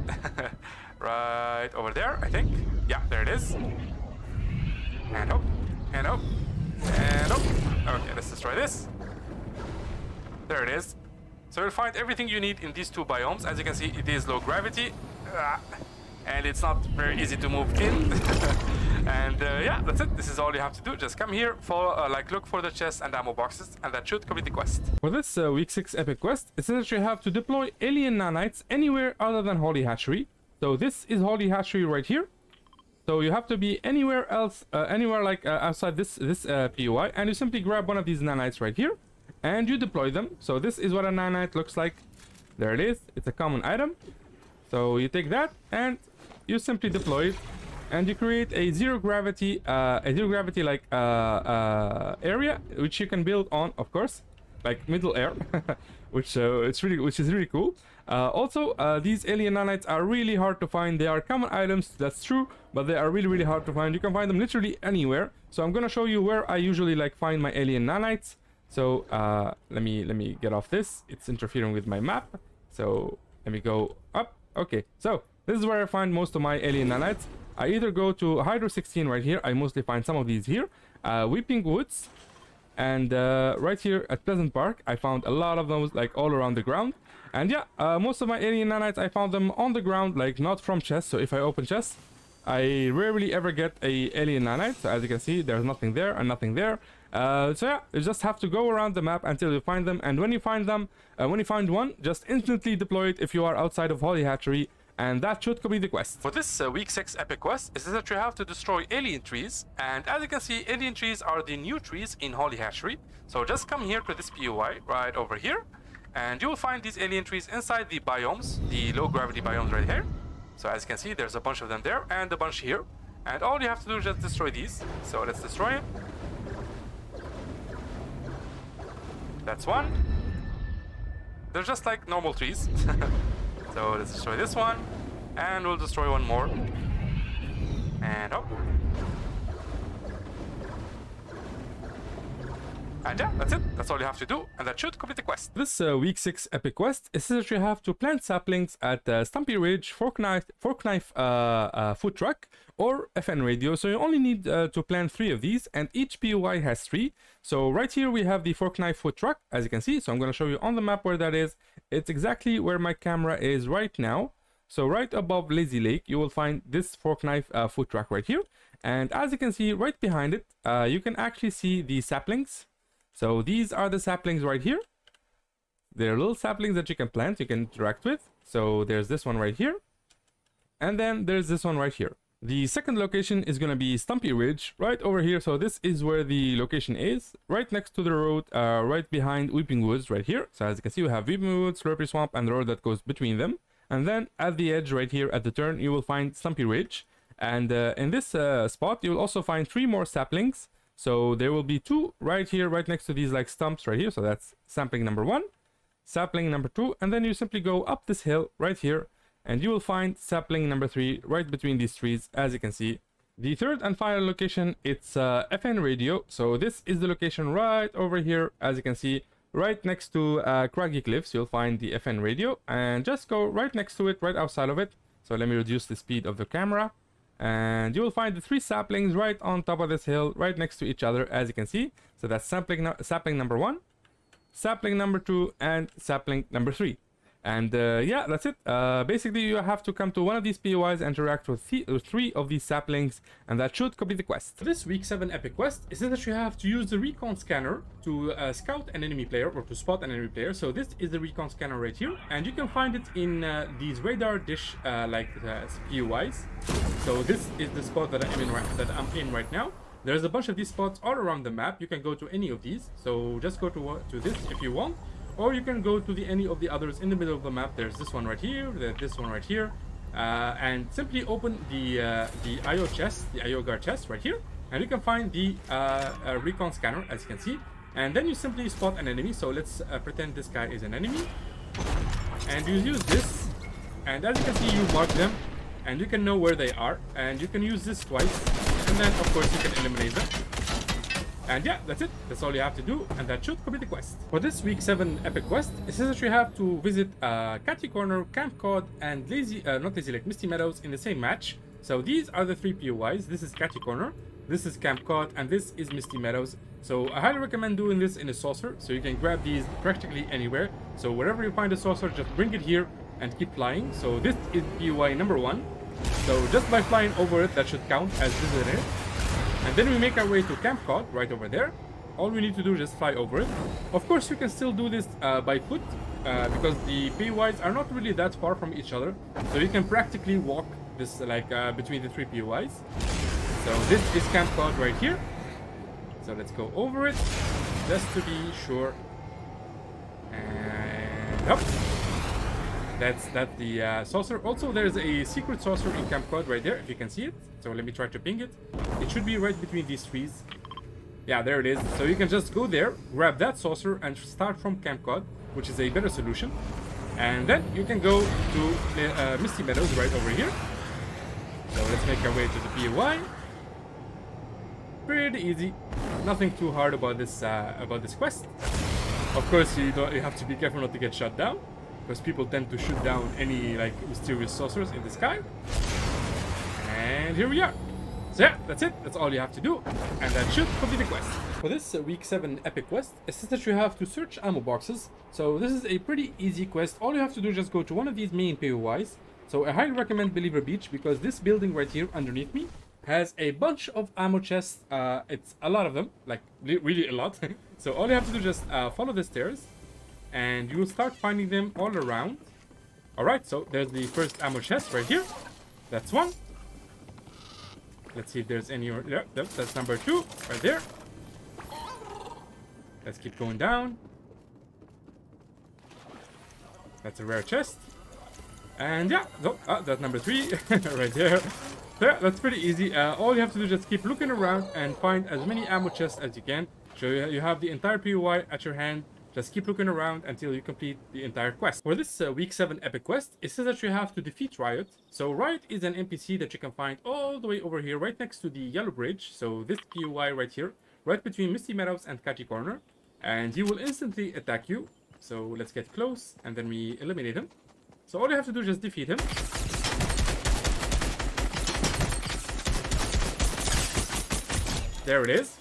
right over there, I think. Yeah, there it is. And up, and up, and up. Okay, let's destroy this. There it is. So you'll find everything you need in these two biomes. As you can see, it is low gravity. Ah, and it's not very easy to move in. and uh, yeah, that's it. This is all you have to do. Just come here, follow, uh, like look for the chests and ammo boxes, and that should complete the quest. For this uh, week 6 epic quest, it says that you have to deploy alien nanites anywhere other than Holly Hatchery. So this is Holly Hatchery right here. So you have to be anywhere else, uh, anywhere like uh, outside this this uh, POI, and you simply grab one of these nanites right here, and you deploy them. So this is what a nanite looks like. There it is. It's a common item. So you take that and you simply deploy it, and you create a zero gravity, uh, a zero gravity like uh, uh, area which you can build on, of course, like middle air, which uh, it's really, which is really cool. Uh, also, uh, these alien nanites are really hard to find. They are common items, that's true, but they are really, really hard to find. You can find them literally anywhere. So I'm gonna show you where I usually like find my alien nanites. So uh, let me let me get off this. It's interfering with my map. So let me go up. Okay, so this is where I find most of my alien nanites. I either go to Hydro 16 right here. I mostly find some of these here. Uh, Weeping Woods. And uh, right here at Pleasant Park, I found a lot of those like all around the ground. And yeah, uh, most of my alien nanites, I found them on the ground, like not from chests. So if I open chests, I rarely ever get a alien nanite. As you can see, there's nothing there and nothing there. Uh, so yeah, you just have to go around the map until you find them. And when you find them, uh, when you find one, just instantly deploy it if you are outside of Holly Hatchery. And that should complete the quest. For this uh, week 6 epic quest, is that you have to destroy alien trees. And as you can see, alien trees are the new trees in Holly Hatchery. So just come here to this POI right over here. And you will find these alien trees inside the biomes, the low gravity biomes right here. So as you can see, there's a bunch of them there and a bunch here. And all you have to do is just destroy these. So let's destroy them. That's one. They're just like normal trees. so let's destroy this one. And we'll destroy one more. And oh. And yeah, that's it. That's all you have to do, and that should complete the quest. This uh, week 6 epic quest is that you have to plant saplings at uh, Stumpy Ridge, Fork Knife, uh, uh Food Truck, or FN Radio. So you only need uh, to plant three of these, and each POI has three. So right here we have the Fork Knife Food Truck, as you can see. So I'm going to show you on the map where that is. It's exactly where my camera is right now. So right above Lazy Lake, you will find this Fork Knife uh, Food Truck right here. And as you can see right behind it, you can actually see the saplings so these are the saplings right here. They're little saplings that you can plant, you can interact with. So there's this one right here. And then there's this one right here. The second location is going to be Stumpy Ridge, right over here. So this is where the location is, right next to the road, uh, right behind Weeping Woods right here. So as you can see, we have Weeping Woods, Slurpy Swamp, and the road that goes between them. And then at the edge right here at the turn, you will find Stumpy Ridge. And uh, in this uh, spot, you will also find three more saplings. So there will be two right here, right next to these like stumps right here. So that's sapling number one, sapling number two, and then you simply go up this hill right here, and you will find sapling number three right between these trees, as you can see. The third and final location, it's uh, FN Radio. So this is the location right over here, as you can see, right next to uh, Craggy Cliffs. You'll find the FN Radio, and just go right next to it, right outside of it. So let me reduce the speed of the camera and you will find the three saplings right on top of this hill right next to each other as you can see. So that's sapling sapling number one sapling number two and sapling number three and uh, yeah, that's it. Uh, basically, you have to come to one of these POIs interact with th three of these saplings, and that should complete the quest. For this week 7 epic quest is that you have to use the recon scanner to uh, scout an enemy player or to spot an enemy player. So this is the recon scanner right here, and you can find it in uh, these radar dish uh, like uh, POIs. So this is the spot that I'm in right, that I'm in right now. There's a bunch of these spots all around the map. You can go to any of these. So just go to to this if you want or you can go to the any of the others in the middle of the map. There's this one right here there's this one right here. Uh, and simply open the uh, the IO chest the IO guard chest right here. And you can find the uh, uh, recon scanner as you can see. And then you simply spot an enemy. So let's uh, pretend this guy is an enemy. And you use this. And as you can see you mark them. And you can know where they are. And you can use this twice. And then of course you can eliminate them and yeah, that's it. That's all you have to do, and that should complete the quest. For this week 7 epic quest, it says that you have to visit uh, Catty Corner, Camp Cod, and Lazy, uh, not Lazy Lake, Misty Meadows in the same match. So these are the three POIs. This is Catty Corner, this is Camp Cod, and this is Misty Meadows. So I highly recommend doing this in a saucer, so you can grab these practically anywhere. So wherever you find a saucer, just bring it here and keep flying. So this is POI number one. So just by flying over it, that should count as visiting it. And then we make our way to Camp Cod, right over there. All we need to do is just fly over it. Of course, you can still do this uh, by foot, uh, because the POIs are not really that far from each other. So you can practically walk this like uh, between the three POIs. So this is Camp Cod right here. So let's go over it, just to be sure. And up. That's that the uh, saucer. Also, there's a secret saucer in Camp Cod right there, if you can see it. So let me try to ping it. It should be right between these trees. Yeah, there it is. So you can just go there, grab that saucer, and start from Camp Cod, which is a better solution. And then you can go to uh, Misty Meadows right over here. So let's make our way to the POI. Pretty easy. Nothing too hard about this uh, about this quest. Of course, you don't. You have to be careful not to get shot down, because people tend to shoot down any like mysterious saucers in the sky. And here we are. So yeah, that's it. That's all you have to do, and that should complete the quest. For this uh, week 7 epic quest, it says that you have to search ammo boxes. So this is a pretty easy quest. All you have to do is just go to one of these main POIs. So I highly recommend Believer Beach because this building right here underneath me has a bunch of ammo chests. Uh, it's a lot of them, like really a lot. so all you have to do is just uh, follow the stairs and you will start finding them all around. Alright, so there's the first ammo chest right here. That's one. Let's see if there's any... Yep, that's number two right there. Let's keep going down. That's a rare chest. And yeah, oh that's number three right there. So yeah, that's pretty easy. Uh, all you have to do is just keep looking around and find as many ammo chests as you can. So you have the entire POI at your hand. Just keep looking around until you complete the entire quest. For this uh, week 7 epic quest, it says that you have to defeat Riot. So Riot is an NPC that you can find all the way over here, right next to the yellow bridge. So this POI right here, right between Misty Meadows and Catty Corner. And he will instantly attack you. So let's get close and then we eliminate him. So all you have to do is just defeat him. There it is.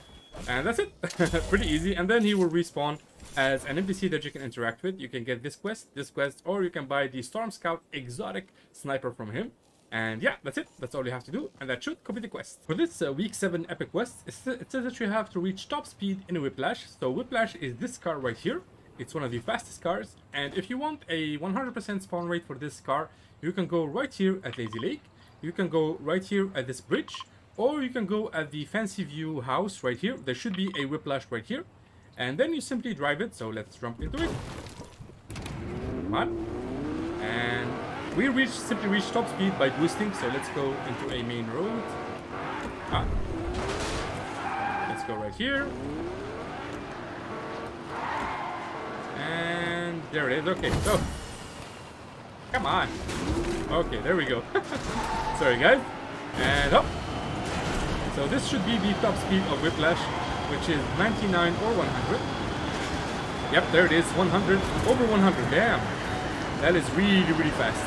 And that's it. Pretty easy. And then he will respawn as an NPC that you can interact with. You can get this quest, this quest, or you can buy the Storm Scout exotic sniper from him. And yeah, that's it. That's all you have to do. And that should complete the quest. For this uh, week 7 epic quest, it says that you have to reach top speed in a Whiplash. So Whiplash is this car right here. It's one of the fastest cars. And if you want a 100% spawn rate for this car, you can go right here at Lazy Lake. You can go right here at this bridge. Or you can go at the Fancy View house right here. There should be a Whiplash right here. And then you simply drive it. So let's jump into it. Come on. And we reach simply reach top speed by boosting. So let's go into a main road. Ah. Let's go right here. And there it is. Okay, so come on. Okay, there we go. Sorry, guys. And up. So this should be the top speed of Whiplash, which is 99 or 100. Yep, there it is, 100, over 100, damn. That is really, really fast.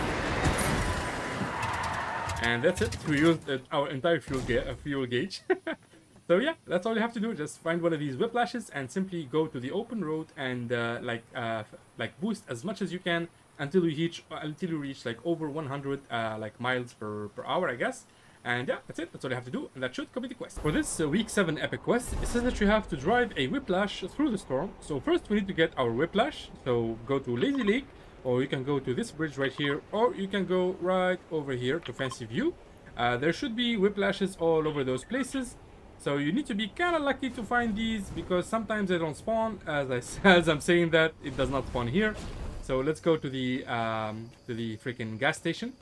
And that's it, we used uh, our entire fuel, ga uh, fuel gauge. so yeah, that's all you have to do, just find one of these whiplashes and simply go to the open road and uh, like uh, like boost as much as you can until you reach until you reach like over 100 uh, like miles per, per hour, I guess. And yeah, that's it. That's all you have to do, and that should complete the quest. For this uh, week 7 epic quest, it says that you have to drive a whiplash through the storm. So first we need to get our whiplash. So go to Lazy Lake, or you can go to this bridge right here, or you can go right over here to Fancy View. Uh, there should be whiplashes all over those places. So you need to be kind of lucky to find these because sometimes they don't spawn. As I as I'm saying that, it does not spawn here. So let's go to the um, to the freaking gas station.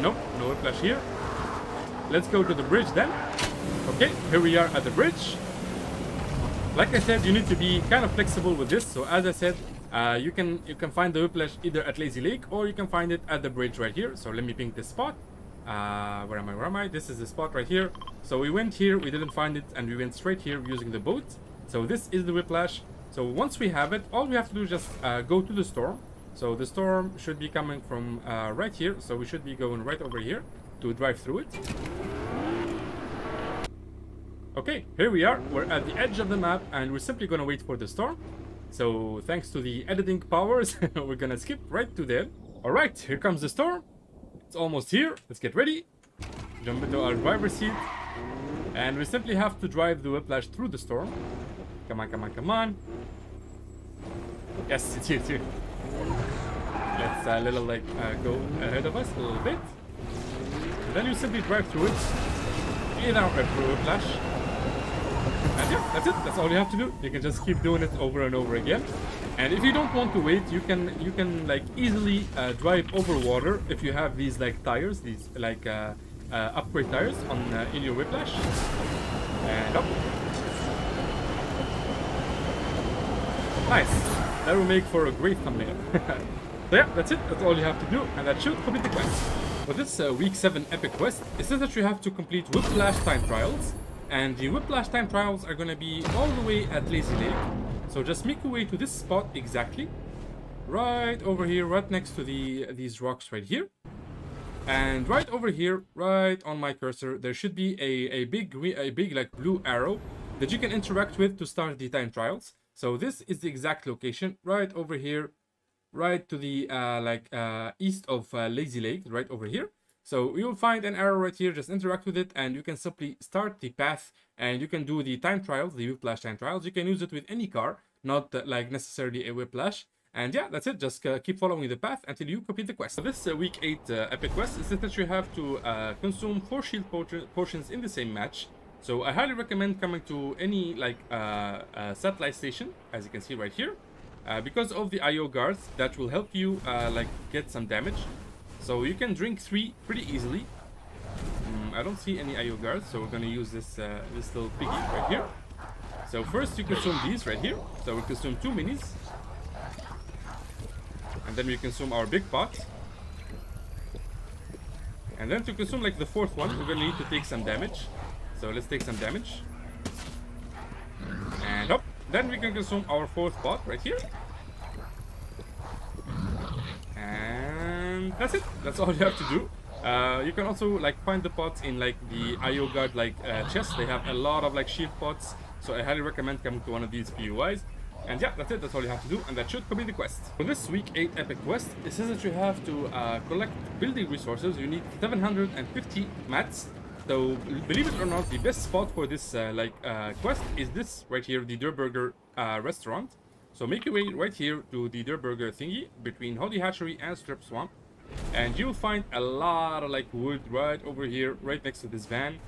Nope, no whiplash here. Let's go to the bridge then. Okay, here we are at the bridge. Like I said, you need to be kind of flexible with this. So as I said, uh, you can you can find the whiplash either at Lazy Lake or you can find it at the bridge right here. So let me ping this spot. Uh, where am I? Where am I? This is the spot right here. So we went here, we didn't find it, and we went straight here using the boat. So this is the whiplash. So once we have it, all we have to do is just uh, go to the storm. So the storm should be coming from uh, right here. So we should be going right over here to drive through it. Okay, here we are. We're at the edge of the map and we're simply going to wait for the storm. So thanks to the editing powers, we're going to skip right to there. Alright, here comes the storm. It's almost here. Let's get ready. Jump into our driver's seat. And we simply have to drive the whiplash through the storm. Come on, come on, come on. Yes, it's here too. Let's a uh, little like uh, go ahead of us a little bit. And then you simply drive through it. In our whiplash. And yeah, that's it. That's all you have to do. You can just keep doing it over and over again. And if you don't want to wait, you can you can like easily uh, drive over water if you have these like tires, these like uh, uh, upgrade tires on uh, in your whiplash. And up. Nice. That will make for a great thumbnail. so yeah, that's it. That's all you have to do, and that should complete the quest. For this uh, week 7 epic quest, it says that you have to complete Whiplash time trials, and the Whiplash time trials are gonna be all the way at Lazy Lake. So just make your way to this spot exactly, right over here, right next to the these rocks right here. And right over here, right on my cursor, there should be a, a big a big like blue arrow that you can interact with to start the time trials. So this is the exact location right over here, right to the uh, like uh, east of uh, Lazy Lake, right over here. So you'll find an arrow right here, just interact with it and you can simply start the path and you can do the time trials, the whiplash time trials. You can use it with any car, not uh, like necessarily a whiplash. And yeah, that's it. Just uh, keep following the path until you complete the quest. So this uh, week 8 uh, epic quest is that you have to uh, consume 4 shield potions in the same match. So I highly recommend coming to any like uh, uh, satellite station, as you can see right here. because of the IO guards, that will help you like get some damage. So you can drink 3 pretty easily. Mm, I don't see any IO guards, so we're gonna use this, this little piggy right here. So first you consume these right here. So we consume 2 minis. And then we consume our big pot. And then to consume like the fourth one, we're gonna need to take some damage. So let's take some damage. And up. Then we can consume our fourth pot right here. And that's it. That's all you have to do. Uh, you can also like find the pots in like the IO guard like uh, chest. They have a lot of like shield pots. So I highly recommend coming to one of these POIs. And yeah, that's it. That's all you have to do. And that should complete the quest. For this week 8 epic quest, it says that you have to uh, collect building resources. You need 750 mats. So believe it or not, the best spot for this uh, like uh, quest is this right here, the Durr Burger uh, restaurant. So make your way right here to the Durr Burger thingy between Holly Hatchery and Strip Swamp. And you'll find a lot of like wood right over here, right next to this van.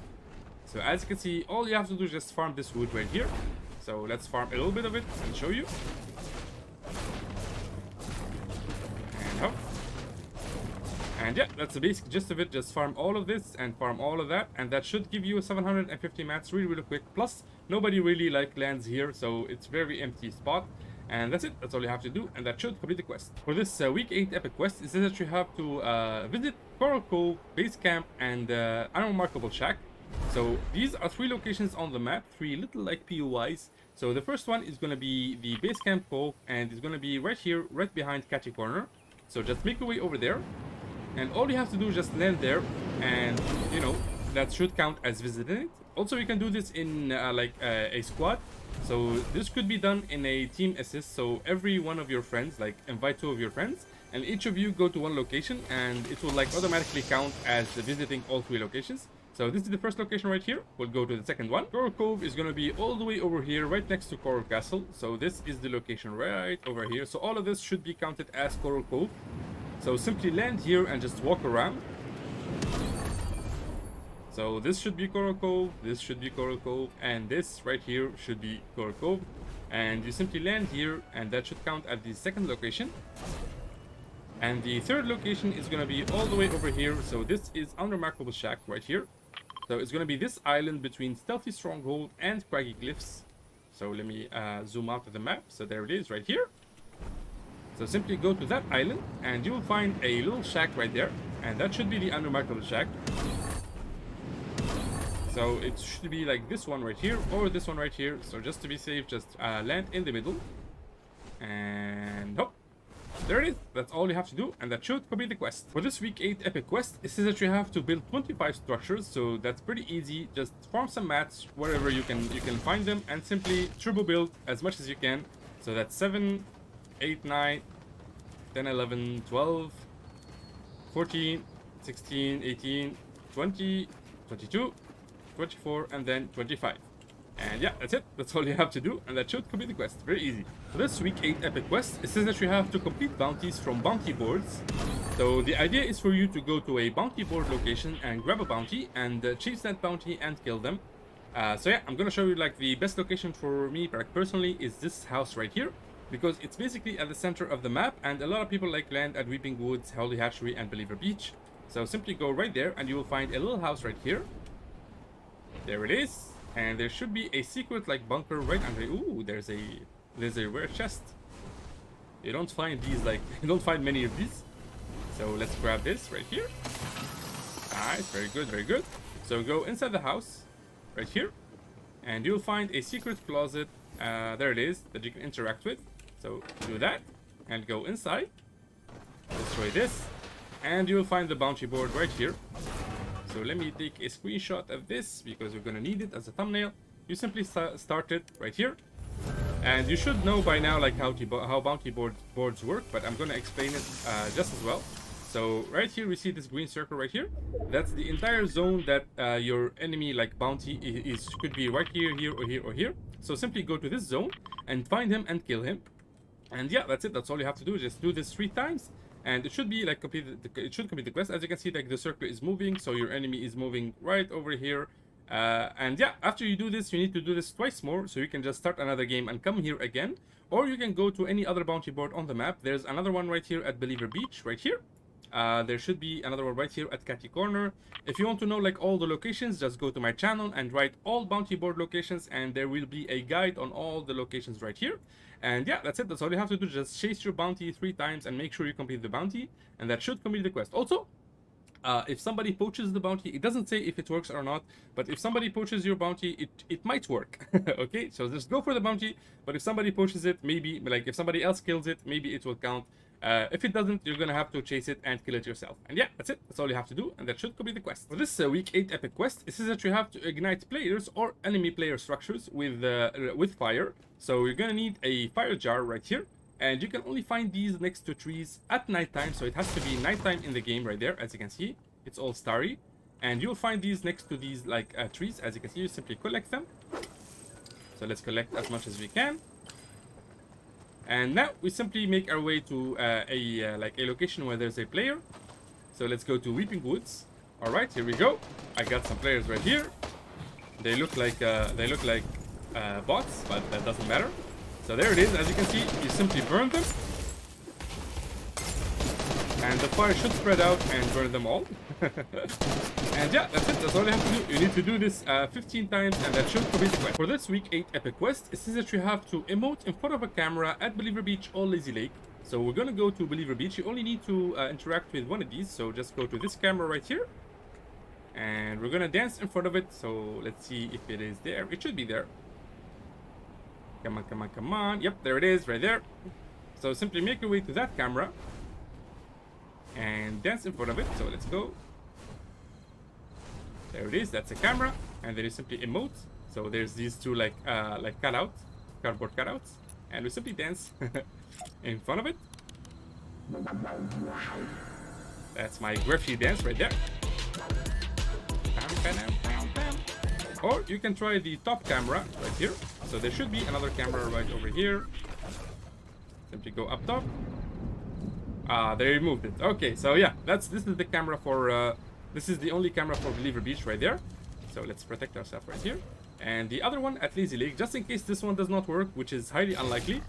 So as you can see, all you have to do is just farm this wood right here. So let's farm a little bit of it and show you. And yeah, that's the basic gist of it. Just farm all of this and farm all of that. And that should give you 750 mats really, really quick. Plus, nobody really like lands here. So it's very empty spot. And that's it. That's all you have to do. And that should complete the quest. For this uh, week 8 epic quest, it says that you have to uh, visit Coral Cove, Base Camp, and uh, Unremarkable Shack. So these are three locations on the map, three little like POIs. So the first one is going to be the base camp cove and it's going to be right here, right behind Catty Corner. So just make your way over there. And all you have to do is just land there and, you know, that should count as visiting it. Also, you can do this in uh, like uh, a squad. So this could be done in a team assist. So every one of your friends, like invite two of your friends and each of you go to one location and it will like automatically count as visiting all three locations. So this is the first location right here. We'll go to the second one. Coral Cove is going to be all the way over here, right next to Coral Castle. So this is the location right over here. So all of this should be counted as Coral Cove. So simply land here and just walk around. So this should be Coral Cove, this should be Coral Cove, and this right here should be Coral Cove. And you simply land here, and that should count at the second location. And the third location is going to be all the way over here. So this is Unremarkable Shack right here. So it's going to be this island between Stealthy Stronghold and Craggy Cliffs. So let me uh, zoom out to the map. So there it is right here. So simply go to that island and you will find a little shack right there. And that should be the unremarkable shack. So it should be like this one right here or this one right here. So just to be safe, just uh, land in the middle. And hop. There it is, that's all you have to do, and that should complete the quest. For this week 8 epic quest, it says that you have to build 25 structures, so that's pretty easy. Just farm some mats wherever you can you can find them, and simply turbo build as much as you can. So that's 7, 8, 9, 10, 11, 12, 14, 16, 18, 20, 22, 24, and then 25. And yeah, that's it. That's all you have to do, and that should complete the quest. Very easy. This week 8 epic quest, it says that you have to complete bounties from bounty boards. So the idea is for you to go to a bounty board location and grab a bounty and uh, chase that bounty and kill them. Uh, so yeah, I'm gonna show you like the best location for me like personally is this house right here. Because it's basically at the center of the map and a lot of people like land at Weeping Woods, Holly Hatchery and Believer Beach. So simply go right there and you will find a little house right here. There it is. And there should be a secret like bunker right under Ooh, there's a there's a rare chest. You don't find these like you don't find many of these. So let's grab this right here. Nice, very good, very good. So go inside the house, right here, and you'll find a secret closet. Uh, there it is that you can interact with. So do that and go inside. Destroy this, and you'll find the bounty board right here. So let me take a screenshot of this because we're gonna need it as a thumbnail. You simply st start it right here. And you should know by now like how, how bounty board boards work, but I'm gonna explain it uh, just as well. So right here we see this green circle right here. That's the entire zone that uh, your enemy like bounty is, could be right here, here, or here, or here. So simply go to this zone and find him and kill him. And yeah, that's it. That's all you have to do. Just do this three times and it should be like completed it should complete the quest as you can see like the circle is moving so your enemy is moving right over here uh, and yeah after you do this you need to do this twice more so you can just start another game and come here again or you can go to any other bounty board on the map there's another one right here at believer beach right here uh, there should be another one right here at Catty Corner. If you want to know like all the locations, just go to my channel and write all bounty board locations and there will be a guide on all the locations right here. And yeah, that's it. That's all you have to do. Just chase your bounty three times and make sure you complete the bounty. And that should complete the quest. Also, uh, if somebody poaches the bounty, it doesn't say if it works or not, but if somebody poaches your bounty, it, it might work. okay, so just go for the bounty, but if somebody poaches it, maybe, like if somebody else kills it, maybe it will count uh, if it doesn't, you're gonna have to chase it and kill it yourself. And yeah, that's it. That's all you have to do, and that should complete the quest. For this uh, week 8 epic quest, it says that you have to ignite players or enemy player structures with uh, with fire. So you're gonna need a fire jar right here, and you can only find these next to trees at nighttime. So it has to be nighttime in the game right there, as you can see. It's all starry, and you'll find these next to these like uh, trees. As you can see, you simply collect them. So let's collect as much as we can. And now we simply make our way to uh, a uh, like a location where there's a player. So let's go to Weeping Woods. All right, here we go. I got some players right here. They look like uh, they look like uh, bots, but that doesn't matter. So there it is. As you can see, you simply burn them, and the fire should spread out and burn them all. and yeah, that's it. That's all you have to do. You need to do this uh, 15 times and that should complete the quest. For this week 8 epic quest, it says that you have to emote in front of a camera at Believer Beach or Lazy Lake. So we're gonna go to Believer Beach. You only need to uh, interact with one of these. So just go to this camera right here. And we're gonna dance in front of it. So let's see if it is there. It should be there. Come on, come on, come on. Yep, there it is, right there. So simply make your way to that camera. And dance in front of it. So let's go. There it is. That's a camera, and there is simply emote. So there's these two like uh, like cutouts, cardboard cutouts, and we simply dance in front of it. That's my graffiti dance right there. Or you can try the top camera right here. So there should be another camera right over here. Simply go up top. Ah, they removed it. Okay, so yeah, that's this is the camera for uh, this is the only camera for Believer Beach right there. So let's protect ourselves right here. And the other one at Lazy Lake, just in case this one does not work, which is highly unlikely.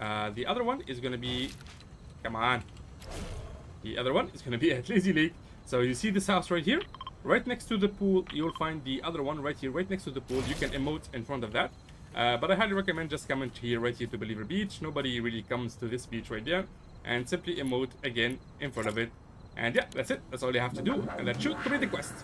Uh, the other one is going to be... Come on. The other one is going to be at Lazy Lake. So you see this house right here? Right next to the pool, you'll find the other one right here, right next to the pool. You can emote in front of that. Uh, but I highly recommend just coming here, right here to Believer Beach. Nobody really comes to this beach right there. And simply emote again in front of it and yeah, that's it. That's all you have to do. And that should complete the quest.